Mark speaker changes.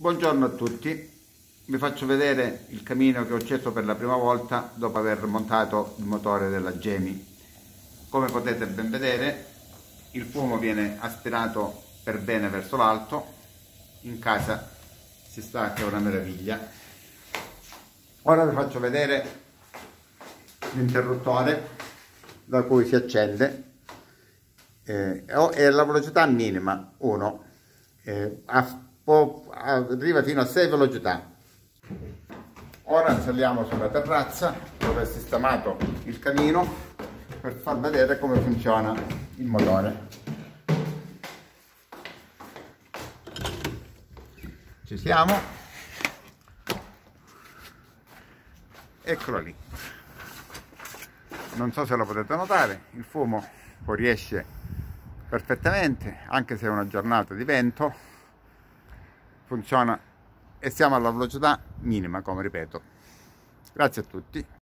Speaker 1: Buongiorno a tutti, vi faccio vedere il camino che ho acceso per la prima volta dopo aver montato il motore della Gemi. Come potete ben vedere il fumo viene aspirato per bene verso l'alto, in casa si sta che è una meraviglia. Ora vi faccio vedere l'interruttore da cui si accende eh, è la velocità minima 1 eh, arriva fino a 6 velocità. Ora saliamo sulla terrazza dove è sistemato il camino per far vedere come funziona il motore. Ci siamo. Eccolo lì. Non so se lo potete notare il fumo fuoriesce perfettamente anche se è una giornata di vento funziona. E siamo alla velocità minima come ripeto. Grazie a tutti